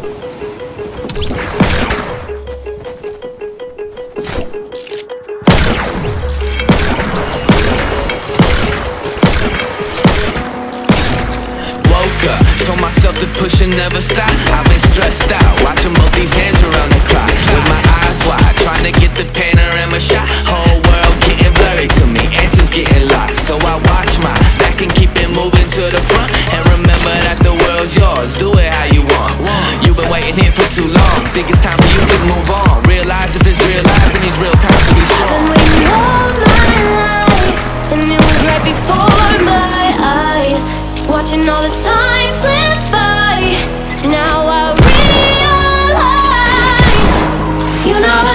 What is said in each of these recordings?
Woke up, told myself to push and never stop. I've been stressed out, watching both these hands around the clock. With my eyes wide, trying to get the panorama shot. Whole world getting blurry to me, answers getting lost. So I watch my back and keep it moving to the front. And remember before my eyes. Watching all this time slip by. Now I realize, you know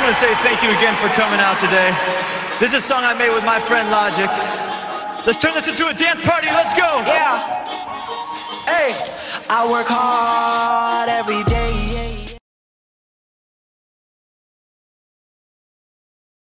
just want to say thank you again for coming out today. This is a song I made with my friend Logic. Let's turn this into a dance party. Let's go. Yeah. Hey, I work hard every